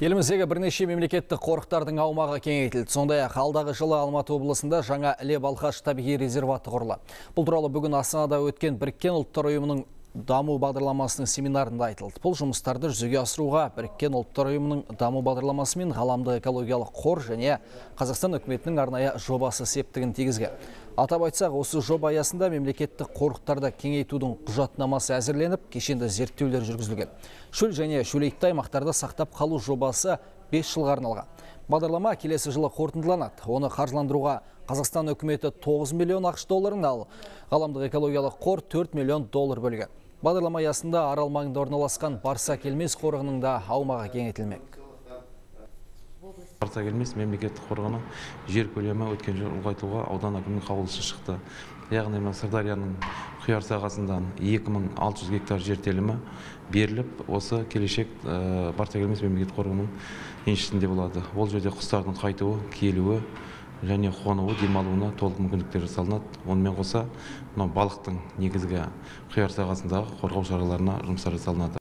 Еліміздегі бірнеше мемлекеттік қорықтардың аумағы кеңейтілді. Сондай ақ алдағы жылы Алматы облысында жаңа Іле Балқаш табиғи резерваты құрылады. Бұл туралы бүгін Астанада өткен Біріккен ұлттар ұйымының даму бағдарламасының семинарында айтылды. Бұл жұмыстарды жүзеге асыруға Біріккен ұлттар ұйымының даму бағдарламасы мен ғаламдық экологиялық қор және Қазақстан үкіметінің арнайы жобасы септігін тигізген. Атап айтсақ, осы жоба аясында мемлекеттік қорықтарды кеңейтудің құжаттамасы әзірленіп, кешенді зерттеулер жүргізілген. Шөл және шөлейтті аймақтарды сақтап қалу жобасы 5 жылға арналған. Бағдарлама келесі жылы қорытындыланады. Оны қаржыландыруға Қазақстан үкіметі 9 миллион ақш долларын ал ғаламдық экологиялық қор 4 миллион доллар бөлген. Бағдарлама аясында арал маңында орналасқан Барса келмес қорығының да аумағы кеңейтілмек. барса келмес мемлекеттік қорғаны жер көлемі өткен жылы ұлғайтуға аудан әкімінің қаулысы шықты яғни мына сырдарияның құяр сағасынан 2600 гектар жер телімі беріліп осы келешек барса келмес мемлекеттік қорғанының еншісінде болады ол жерде құстардың қайтуы келуі және қонуы демалуына толық мүмкіндіктер жасалынады. Онымен қоса мынау балықтың негізгі құяр сағасындағы қорғау шараларына жұмыстар жасалынады.